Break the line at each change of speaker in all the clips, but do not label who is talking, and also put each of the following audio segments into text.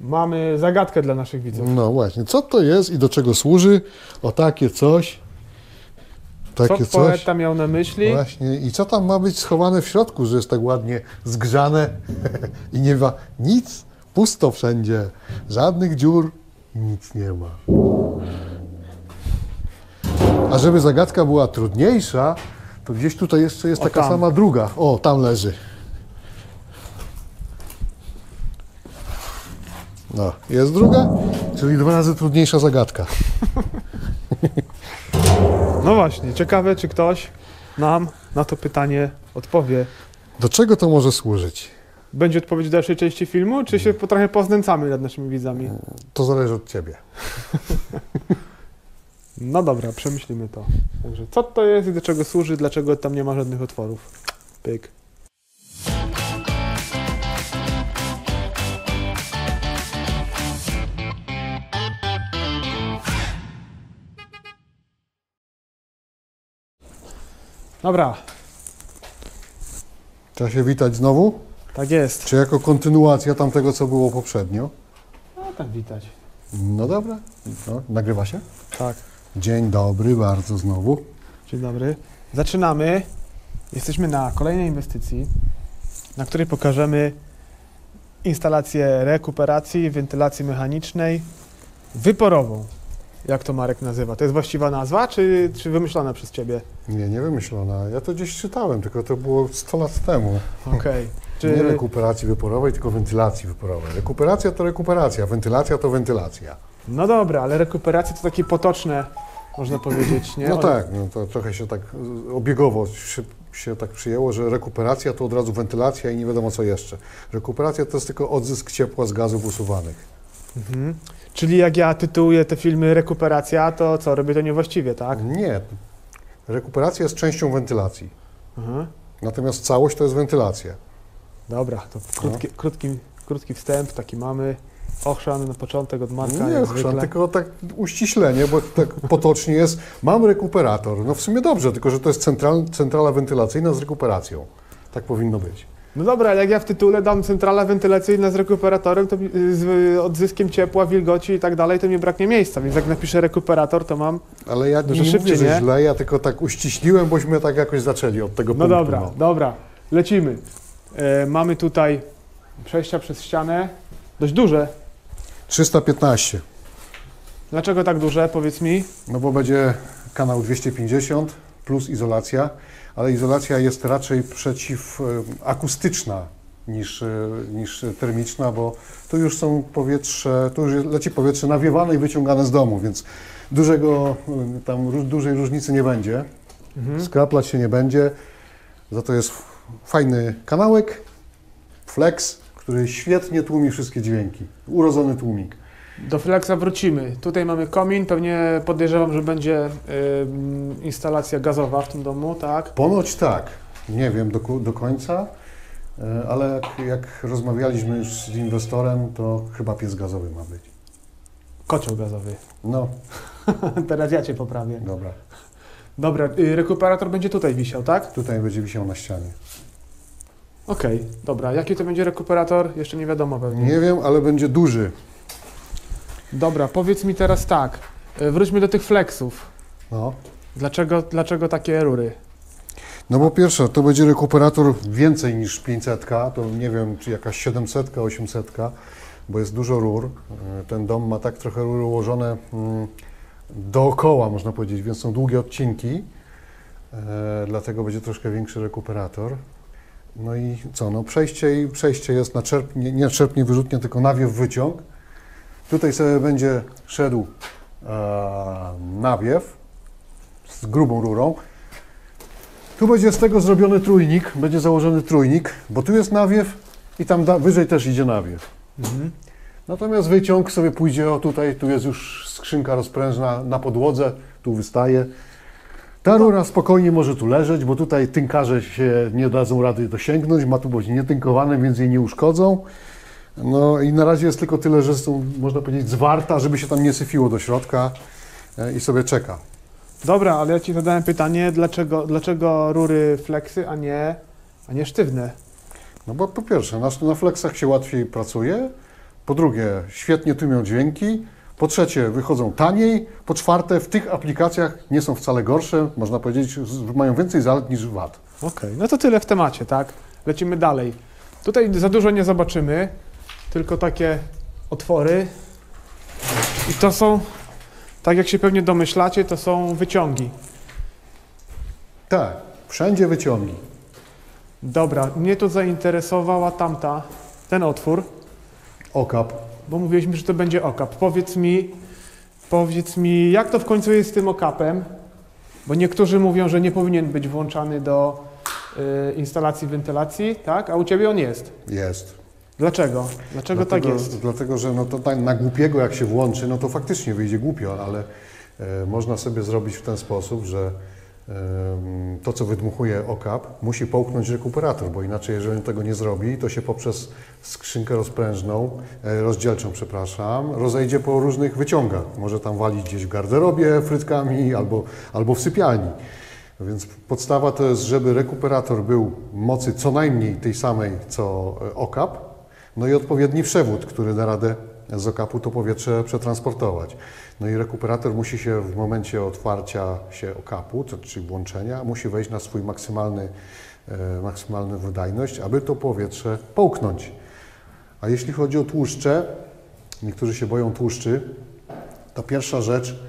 Mamy zagadkę dla naszych widzów.
No właśnie, co to jest i do czego służy? O takie coś.
Co
Takie coś.
poeta miał na myśli?
Właśnie. I co tam ma być schowane w środku, że jest tak ładnie zgrzane i nie ma nic, pusto wszędzie, żadnych dziur, nic nie ma. A żeby zagadka była trudniejsza, to gdzieś tutaj jeszcze jest
O,
taka
tam.
sama druga. O, tam leży. No, jest druga, czyli dwa razy trudniejsza zagadka.
No właśnie, ciekawe, czy ktoś nam na to pytanie odpowie.
Do czego to może służyć?
Będzie odpowiedź w dalszej części filmu, czy się po- trochę poznęcamy nad naszymi widzami?
To zależy od ciebie.
No dobra, przemyślimy to. Także co to jest i do czego służy, dlaczego tam nie ma żadnych otworów? Pyk. Dobra,
Trzeba się witać znowu?
tak jest.
Czy jako kontynuacja tamtego, co było poprzednio?
No tak widać.
No dobra. No, nagrywa się?
Tak.
Dzień dobry, bardzo znowu.
Dzień dobry. Zaczynamy. Jesteśmy na kolejnej inwestycji, na której pokażemy instalację rekuperacji, wentylacji mechanicznej, wyporową. Jak to Marek nazywa? To jest właściwa nazwa, czy, czy wymyślona przez Ciebie?
Nie, nie wymyślona. Ja to gdzieś czytałem, tylko to było 100 lat temu.
Okej.
Nie
Czy
rekuperacji wyporowej, tylko wentylacji wyporowej. Rekuperacja to rekuperacja, wentylacja to wentylacja.
No dobra, ale rekuperacja to takie potoczne, można powiedzieć, nie?
No tak, no to trochę się tak y, obiegowo się, się tak przyjęło, że rekuperacja to od razu wentylacja i nie wiadomo co jeszcze. Rekuperacja to jest tylko odzysk ciepła z gazów usuwanych.
Mhm. Czyli jak ja tytułuję te filmy rekuperacja, to co, robię to niewłaściwie, tak?
Nie. Rekuperacja jest częścią wentylacji.
Mhm.
Natomiast całość to jest wentylacja.
Dobra, to krótki, krótki, krótki wstęp, taki mamy. Ochrzan na początek od Marka,
nie,
jak
chrzan,
zwykle.
tylko tak uściślenie, bo tak potocznie jest. Mam rekuperator. No w sumie dobrze, tylko że to jest central, centrala wentylacyjna z rekuperacją. Tak powinno być.
No dobra, ale jak ja w tytule dam centrala wentylacyjna z rekuperatorem, to z odzyskiem ciepła, wilgoci i tak dalej, to mi braknie miejsca, więc jak napiszę rekuperator, to mam...
Ale ja nie
szybciej,
mówię, że
nie?
źle, ja tylko tak uściśliłem, bośmy tak jakoś zaczęli od tego
No
punktu.
dobra, dobra, lecimy. E, mamy tutaj przejścia przez ścianę, dość duże.
315.
Dlaczego tak duże, powiedz mi?
No bo będzie kanał 250 plus izolacja, ale izolacja jest raczej przeciwakustyczna niż, e, niż termiczna, bo tu już są powietrze, tu już leci powietrze nawiewane i wyciągane z domu, więc dużego e, tam dużej różnicy nie będzie.
Mhm.
Skraplać się nie będzie. Za to jest fajny kanałek, flex, który świetnie tłumi wszystkie dźwięki. Urodzony tłumik.
Do Flexa wrócimy. Tutaj mamy komin, pewnie podejrzewam, że będzie ym, instalacja gazowa w tym domu, tak?
Ponoć tak. Nie wiem do, do końca, e, ale jak, jak rozmawialiśmy już z inwestorem, to chyba piec gazowy ma być.
Kocioł gazowy.
No,
Teraz ja Cię poprawię.
dobra.
Dobra, y, rekuperator będzie tutaj wisiał, tak?
Tutaj będzie wisiał na ścianie.
Okej, dobra. Jaki to będzie rekuperator? Jeszcze nie wiadomo pewnie.
Nie wiem, ale będzie duży.
Dobra, powiedz mi teraz tak. y, Wróćmy do tych flexów.
No.
Dlaczego, dlaczego takie rury?
No bo pierwsze, to będzie rekuperator więcej niż 500, to nie wiem, czy jakaś 700, 800, bo jest dużo rur. E, Ten dom ma tak trochę rury ułożone mm, dookoła, można powiedzieć, więc są długie odcinki, e, dlatego będzie troszkę większy rekuperator. No i co, no przejście, i przejście jest na czerp, nie, nie czerpnie wyrzutnia, tylko nawiew wyciąg. Tutaj sobie będzie szedł e, nawiew z grubą rurą. Tu będzie z tego zrobiony trójnik, będzie założony trójnik, bo tu jest nawiew i tam da, wyżej też idzie nawiew.
Mhm.
Natomiast wyciąg sobie pójdzie o tutaj, tu jest już skrzynka rozprężna na podłodze, tu wystaje. Ta rura spokojnie może tu leżeć, bo tutaj tynkarze się nie dadzą rady dosięgnąć, ma tu być nietynkowane, więc jej nie uszkodzą. No i na razie jest tylko tyle, że są, można powiedzieć, zwarta, żeby się tam nie syfiło do środka e, i sobie czeka.
Dobra, ale ja Ci zadałem pytanie, dlaczego, dlaczego rury flexy, a nie, a nie sztywne?
No bo po pierwsze, na, na flexach się łatwiej pracuje, Po drugie, świetnie tłumią dźwięki. Po trzecie, wychodzą taniej. Po czwarte, w tych aplikacjach nie są wcale gorsze. Można powiedzieć, mają więcej zalet niż wad.
Okej, no to tyle w temacie, tak? Lecimy dalej. Tutaj za dużo nie zobaczymy, tylko takie otwory. I to są, tak jak się pewnie domyślacie, to są wyciągi.
Tak, wszędzie wyciągi.
Dobra, mnie tu zainteresowała tamta, ten otwór,
Okap.
bo mówiliśmy, że to będzie okap. Powiedz mi, powiedz mi, jak to w końcu jest z tym okapem? Bo niektórzy mówią, że nie powinien być włączany do y, instalacji wentylacji, tak? A u Ciebie on jest.
Jest.
Dlaczego? Dlaczego
dlatego,
tak jest?
Dlatego, że no to tak na głupiego jak się włączy, no to faktycznie wyjdzie głupio, ale e, można sobie zrobić w ten sposób, że em, to, co wydmuchuje okap, musi połknąć rekuperator, bo inaczej, jeżeli on tego nie zrobi, to się poprzez skrzynkę rozprężną, e, rozdzielczą, przepraszam, rozejdzie po różnych wyciągach. Może tam walić gdzieś w garderobie frytkami albo, albo w sypialni. Więc podstawa to jest, żeby rekuperator był mocy co najmniej tej samej co e, okap, no i odpowiedni przewód, który da radę z okapu to powietrze przetransportować. No i rekuperator musi się w momencie otwarcia się okapu, czyli włączenia, musi wejść na swój maksymalny, e, maksymalną wydajność, aby to powietrze połknąć. A jeśli chodzi o tłuszcze, niektórzy się boją tłuszczy, to pierwsza rzecz,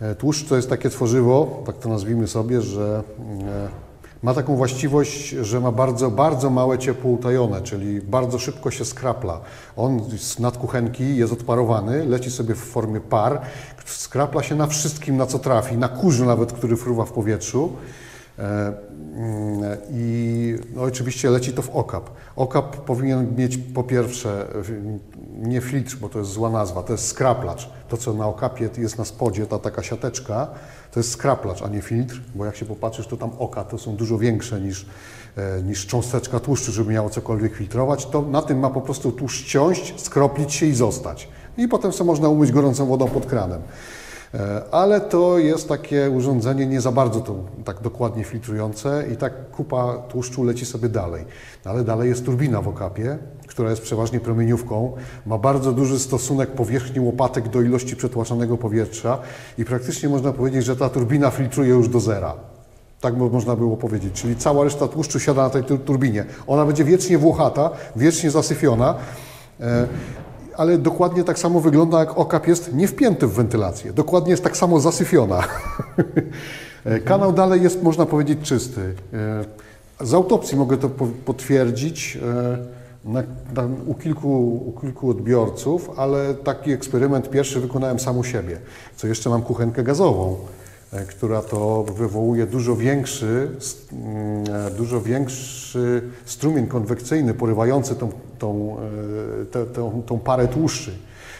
e, tłuszcz to jest takie tworzywo, tak to nazwijmy sobie, że e, ma taką właściwość, że ma bardzo, bardzo małe ciepło utajone, czyli bardzo szybko się skrapla. On z nadkuchenki jest odparowany, leci sobie w formie par, skrapla się na wszystkim, na co trafi, na kurzu nawet, który fruwa w powietrzu. E, mm, I no, oczywiście leci to w okap. Okap powinien mieć po pierwsze nie filtr, bo to jest zła nazwa, to jest skraplacz. To, co na okapie jest na spodzie, ta taka siateczka, to jest skraplacz, a nie filtr, bo jak się popatrzysz, to tam oka to są dużo większe niż, e, niż cząsteczka tłuszczu, żeby miało cokolwiek filtrować. To na tym ma po prostu tłuszcz ciąść, skroplić się i zostać. I potem sobie można umyć gorącą wodą pod kranem. E, Ale to jest takie urządzenie nie za bardzo to tak dokładnie filtrujące i tak kupa tłuszczu leci sobie dalej. No ale dalej jest turbina w okapie, która jest przeważnie promieniówką, ma bardzo duży stosunek powierzchni łopatek do ilości przetłaczanego powietrza i praktycznie można powiedzieć, że ta turbina filtruje już do zera. Tak można było powiedzieć. Czyli cała reszta tłuszczu siada na tej tur- turbinie. Ona będzie wiecznie włochata, wiecznie zasyfiona, e, ale dokładnie tak samo wygląda, jak okap jest nie wpięty w wentylację. Dokładnie jest tak samo zasyfiona. E, Kanał dalej jest, można powiedzieć, czysty. E, Z autopsji mogę to po- potwierdzić e, na, na, u, kilku, u kilku odbiorców, ale taki eksperyment pierwszy wykonałem sam u siebie. Co jeszcze mam kuchenkę gazową, która to wywołuje dużo większy, mm, e, dużo większy strumień konwekcyjny porywający tą, tą, e, tę- tą, tą parę tłuszczy.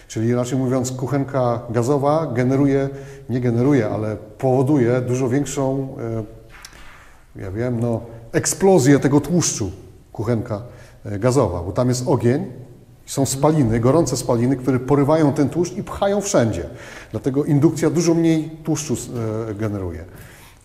Czyli inaczej mówiąc, kuchenka gazowa generuje, nie generuje, ale powoduje dużo większą, e, ja wiem, no, eksplozję tego tłuszczu, kuchenka e, gazowa, bo tam jest ogień, są spaliny, gorące spaliny, które porywają ten tłuszcz i pchają wszędzie. Dlatego indukcja dużo mniej tłuszczu e, generuje.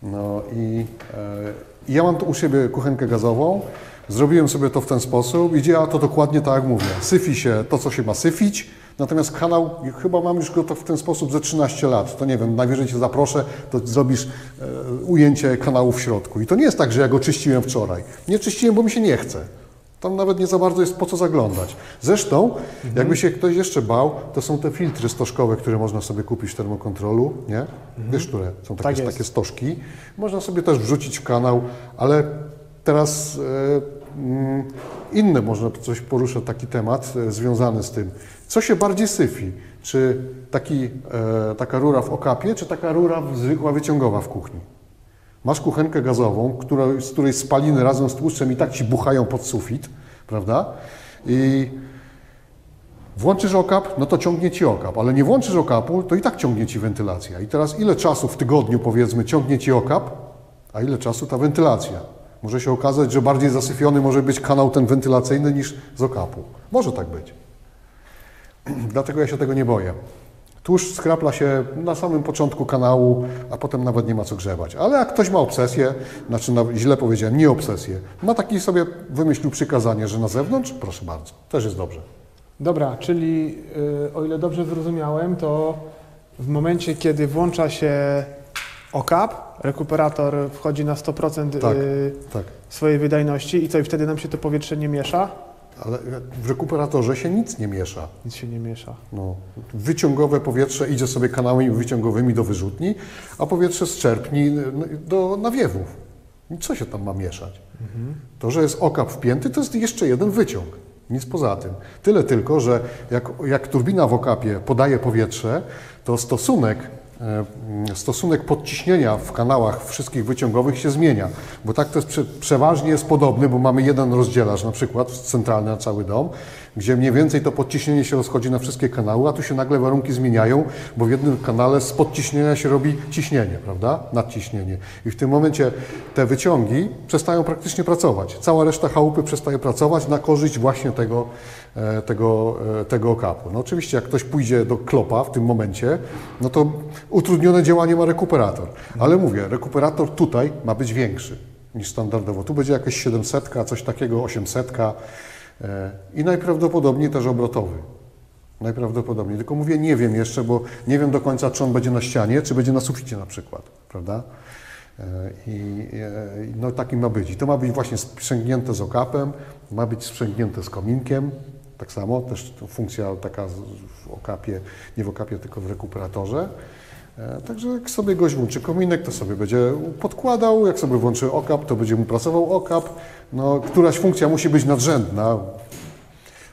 No i, e, i ja mam tu u siebie kuchenkę gazową, zrobiłem sobie to w ten sposób i działa to dokładnie tak jak mówię. Syfi się to, co się ma syfić, natomiast kanał, chyba mam już go to w ten sposób ze 13 lat, to nie wiem, najwyżej Cię zaproszę, to zrobisz e, ujęcie kanału w środku. I to nie jest tak, że ja go czyściłem wczoraj. Nie czyściłem, bo mi się nie chce. Tam nawet nie za bardzo jest po co zaglądać. Zresztą, jakby się ktoś jeszcze bał, to są te filtry stożkowe, które można sobie kupić w termokontrolu, nie? Wiesz, które są takie,
Tak
takie stożki. Można sobie też wrzucić w kanał, ale teraz e, mm, inne można coś poruszę taki temat e, związany z tym. Co się bardziej syfi? Czy taki, e, taka rura w okapie, czy taka rura zwykła wyciągowa w kuchni? Masz kuchenkę gazową, która, z której spaliny razem z tłuszczem i tak ci buchają pod sufit, prawda? I włączysz okap, no to ciągnie ci okap, ale nie włączysz okapu, to i tak ciągnie ci wentylacja. I teraz ile czasu w tygodniu, powiedzmy, ciągnie ci okap, a ile czasu ta wentylacja? Może się okazać, że bardziej zasyfiony może być kanał ten wentylacyjny niż z okapu. Może tak być. Dlatego ja się tego nie boję. Tłuszcz skrapla się na samym początku kanału, a potem nawet nie ma co grzebać. Ale jak ktoś ma obsesję, znaczy na, źle powiedziałem, nie obsesję, ma taki sobie wymyślił przykazanie, że na zewnątrz, proszę bardzo, też jest dobrze.
Dobra, czyli y, o ile dobrze zrozumiałem, to w momencie, kiedy włącza się OCAP, rekuperator wchodzi na 100%
Tak.
y,
Tak.
swojej wydajności i co, i wtedy nam się to powietrze nie miesza?
Ale w rekuperatorze się nic nie miesza.
Nic się nie miesza.
No, wyciągowe powietrze idzie sobie kanałami wyciągowymi do wyrzutni, a powietrze z czerpni no, do nawiewów. Co się tam ma mieszać? To, że jest okap wpięty, to jest jeszcze jeden wyciąg. Nic poza tym. Tyle tylko, że jak, jak turbina w okapie podaje powietrze, to stosunek, stosunek podciśnienia w kanałach wszystkich wyciągowych się zmienia. Bo tak to jest prze, przeważnie jest podobny, bo mamy jeden rozdzielacz, na przykład centralny na cały dom, gdzie mniej więcej to podciśnienie się rozchodzi na wszystkie kanały, a tu się nagle warunki zmieniają, bo w jednym kanale z podciśnienia się robi ciśnienie, prawda? Nadciśnienie. I w tym momencie te wyciągi przestają praktycznie pracować. Cała reszta chałupy przestaje pracować na korzyść właśnie tego, e, tego, e, tego okapu. No oczywiście jak ktoś pójdzie do klopa w tym momencie, no to utrudnione działanie ma rekuperator. Ale mówię, rekuperator tutaj ma być większy niż standardowo. Tu będzie jakieś 700, coś takiego, 800 e, i najprawdopodobniej też obrotowy. Najprawdopodobniej. Tylko mówię, nie wiem jeszcze, bo nie wiem do końca, czy on będzie na ścianie, czy będzie na suficie na przykład, prawda? E, I e, no taki ma być. I to ma być właśnie sprzęgnięte z okapem, ma być sprzęgnięte z kominkiem, tak samo, też funkcja taka w okapie, nie w okapie, tylko w rekuperatorze. E, Także jak sobie gość włączy kominek, to sobie będzie podkładał, jak sobie włączy okap, to będzie mu pracował okap. No, któraś funkcja musi być nadrzędna,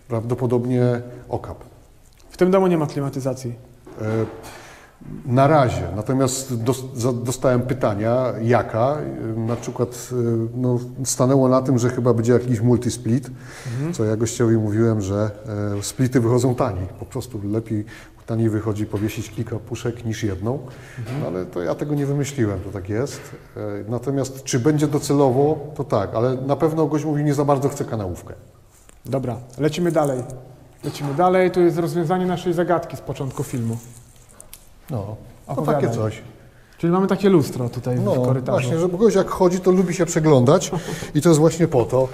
prawdopodobnie okap.
W tym domu nie ma klimatyzacji.
E, Na razie, natomiast dostałem pytania, jaka. E, Na przykład e, no, stanęło na tym, że chyba będzie jakiś multisplit, co ja gościowi mówiłem, że splity wychodzą taniej. Po prostu lepiej, taniej wychodzi powiesić kilka puszek niż jedną, no, ale to ja tego nie wymyśliłem, to tak jest. E, Natomiast czy będzie docelowo, to tak, ale na pewno gość mówi, nie za bardzo chce kanałówkę.
Dobra, lecimy dalej. Lecimy dalej, to jest rozwiązanie naszej zagadki z początku filmu.
No, to
Opowiadaj.
takie coś.
Czyli mamy takie lustro tutaj w
No,
korytarzu.
właśnie, że gość jak chodzi, to lubi się przeglądać i to jest właśnie po to.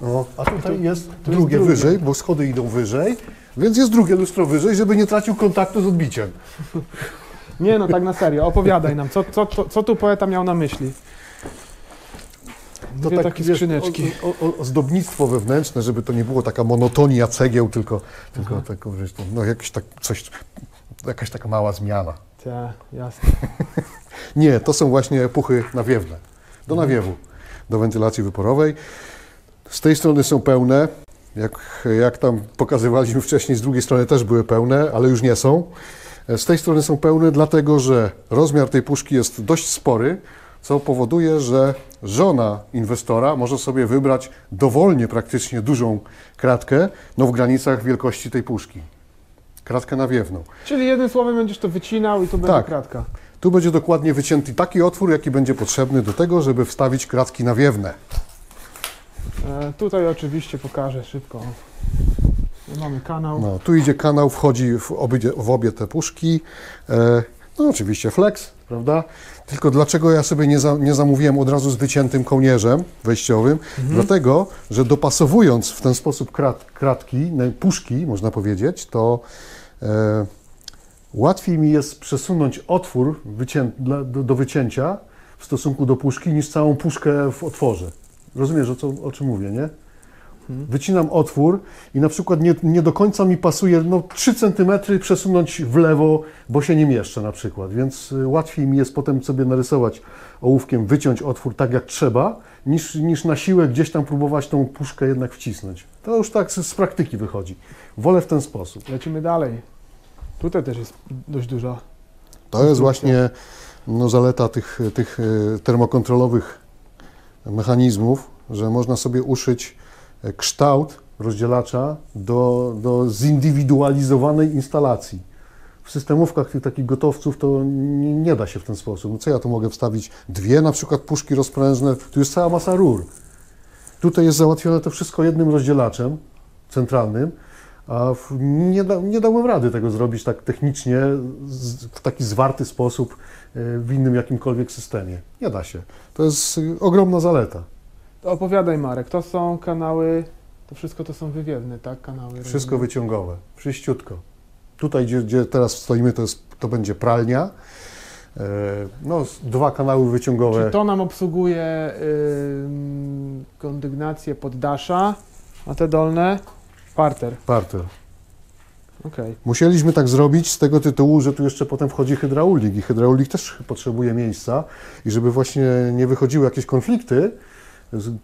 No, a tutaj jest
jest
drugie
drugie.
wyżej, bo schody idą wyżej, więc jest drugie lustro wyżej, żeby nie tracił kontaktu z odbiciem.
Nie no, tak na serio, opowiadaj nam, co, co, co, co tu poeta miał na myśli?
To
Dwie takie
wiesz,
skrzyneczki.
O, o, o, ozdobnictwo wewnętrzne, żeby to nie było taka monotonia cegieł, tylko, tylko
Mhm.
taką, wiesz, no jakieś tak, coś, jakaś taka mała zmiana.
Tak, jasne.
Nie, to są właśnie puchy nawiewne, do
Mhm.
nawiewu, do wentylacji wyporowej. Z tej strony są pełne, jak, jak tam pokazywaliśmy wcześniej, z drugiej strony też były pełne, ale już nie są. Z tej strony są pełne, dlatego że rozmiar tej puszki jest dość spory, co powoduje, że żona inwestora może sobie wybrać dowolnie praktycznie dużą kratkę, no w granicach wielkości tej puszki. Kratkę nawiewną.
Czyli jednym słowem będziesz to wycinał i tu będzie
Tak.
kratka.
Tu będzie dokładnie wycięty taki otwór, jaki będzie potrzebny do tego, żeby wstawić kratki nawiewne.
E, tutaj oczywiście pokażę szybko. Mamy kanał.
No, tu idzie kanał, wchodzi w obie, w obie te puszki. E, no oczywiście flex, prawda? Tylko dlaczego ja sobie nie, za, nie zamówiłem od razu z wyciętym kołnierzem wejściowym? Dlatego, że dopasowując w ten sposób krat, kratki, puszki, można powiedzieć, to e, łatwiej mi jest przesunąć otwór wycię, dla, do, do wycięcia w stosunku do puszki, niż całą puszkę w otworze. Rozumiesz, o, co, o czym mówię, nie? Wycinam otwór i na przykład nie, nie do końca mi pasuje no, 3 cm przesunąć w lewo, bo się nie mieszczę na przykład, więc y, łatwiej mi jest potem sobie narysować ołówkiem, wyciąć otwór tak jak trzeba, niż, niż na siłę gdzieś tam próbować tą puszkę jednak wcisnąć. To już tak z, z praktyki wychodzi. Wolę w ten sposób.
Lecimy dalej. Tutaj też jest dość dużo.
To jest właśnie no, zaleta tych, tych e, termokontrolowych mechanizmów, że można sobie uszyć e, kształt rozdzielacza do, do zindywidualizowanej instalacji. W systemówkach tych takich gotowców to nie, nie da się w ten sposób. No co ja tu mogę wstawić? Dwie na przykład puszki rozprężne, tu jest cała masa rur. Tutaj jest załatwione to wszystko jednym rozdzielaczem centralnym, a nie, da, nie dałem rady tego zrobić tak technicznie, w taki zwarty sposób e, w innym jakimkolwiek systemie. Nie da się. To jest y, ogromna zaleta.
To opowiadaj Marek, to są kanały To wszystko to są wywiewne, tak? Kanały.
Wszystko
rozumiem.
wyciągowe, wszyściutko. Tutaj, gdzie, gdzie teraz stoimy, to, jest, to będzie pralnia. E, No, dwa kanały wyciągowe.
Czy to nam obsługuje ym, kondygnację poddasza, a te dolne parter.
Parter.
Okej.
Musieliśmy tak zrobić z tego tytułu, że tu jeszcze potem wchodzi hydraulik i hydraulik też potrzebuje miejsca i żeby właśnie nie wychodziły jakieś konflikty,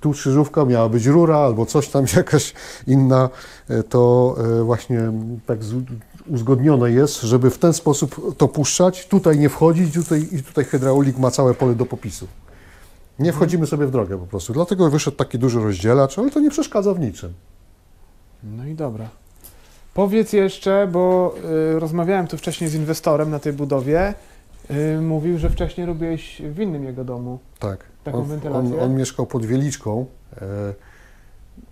tu krzyżówka miała być rura albo coś tam jakaś inna, e, to e, właśnie tak uzgodnione jest, żeby w ten sposób to puszczać, tutaj nie wchodzić tutaj, i tutaj hydraulik ma całe pole do popisu. Nie wchodzimy sobie w drogę po prostu, dlatego wyszedł taki duży rozdzielacz, ale to nie przeszkadza w niczym.
No i dobra. Powiedz jeszcze, bo y, rozmawiałem tu wcześniej z inwestorem na tej budowie. Y, mówił, że wcześniej robiłeś w innym jego domu.
Tak.
Taką
on,
wentylację?
On, on mieszkał pod Wieliczką, e,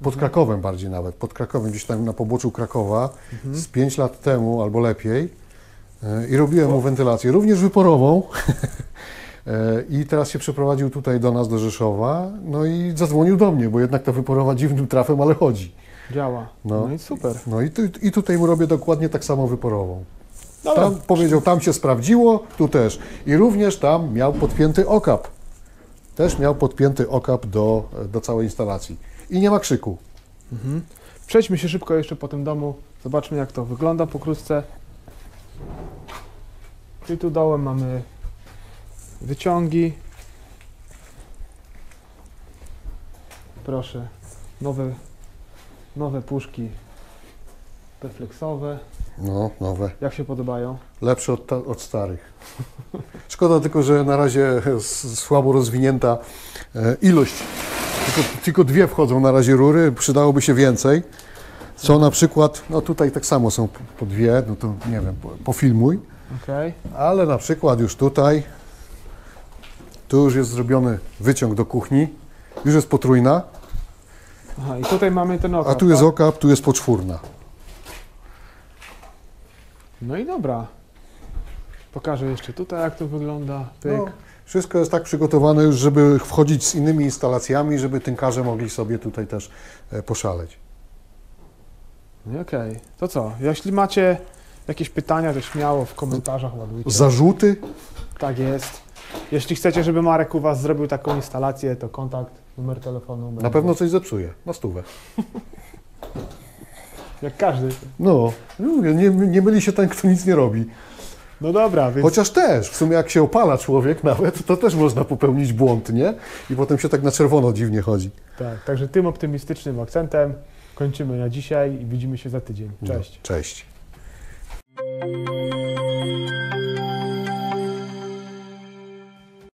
pod
Mhm.
Krakowem bardziej nawet, pod Krakowem, gdzieś tam na poboczu Krakowa,
Mhm.
z 5 lat temu albo lepiej. E, I robiłem mu wentylację, również wyporową. E, I teraz się przeprowadził tutaj do nas, do Rzeszowa, no i zadzwonił do mnie, bo jednak ta wyporowa dziwnym trafem, ale chodzi.
Działa. No,
No.
i super.
No i, tu, i tutaj mu robię dokładnie tak samo wyporową.
Dobra.
Tam powiedział, tam się sprawdziło, tu też. I również tam miał podpięty okap. Też miał podpięty okap do, do całej instalacji. I nie ma krzyku.
Mhm. Przejdźmy się szybko jeszcze po tym domu. Zobaczmy, jak to wygląda pokrótce. I tu dołem mamy wyciągi. Proszę, nowe, nowe puszki refleksowe.
No, nowe.
Jak się podobają?
Lepsze od, od starych. Szkoda tylko, że na razie słabo rozwinięta e, ilość. Tylko, tylko dwie wchodzą na razie rury, przydałoby się więcej. Co na przykład, no tutaj tak samo są po- dwie, no to nie wiem, po- pofilmuj.
Okej.
Ale na przykład już tutaj, tu już jest zrobiony wyciąg do kuchni, już jest potrójna,
Aha, i tutaj mamy ten okap,
a tu jest
tak?
okap, tu jest poczwórna.
No i dobra. Pokażę jeszcze tutaj, jak to wygląda. Pyk.
No, wszystko jest tak przygotowane już, żeby wchodzić z innymi instalacjami, żeby tynkarze mogli sobie tutaj też e, poszaleć.
No okej. To co? Jeśli macie jakieś pytania, to śmiało w komentarzach ładujcie.
Zarzuty?
Tak jest. Jeśli chcecie, żeby Marek u Was zrobił taką instalację, to kontakt, numer telefonu.
Na
będzie.
pewno coś zepsuje, na stówę.
Jak każdy.
No, mówię, nie, nie myli się ten, kto nic nie robi.
No dobra, więc
Chociaż też, w sumie jak się opala człowiek nawet, to też można popełnić błąd, nie? I potem się tak na czerwono dziwnie chodzi.
tak. Także tym optymistycznym akcentem kończymy na dzisiaj i widzimy się za tydzień.
No,
Cześć.
cześć.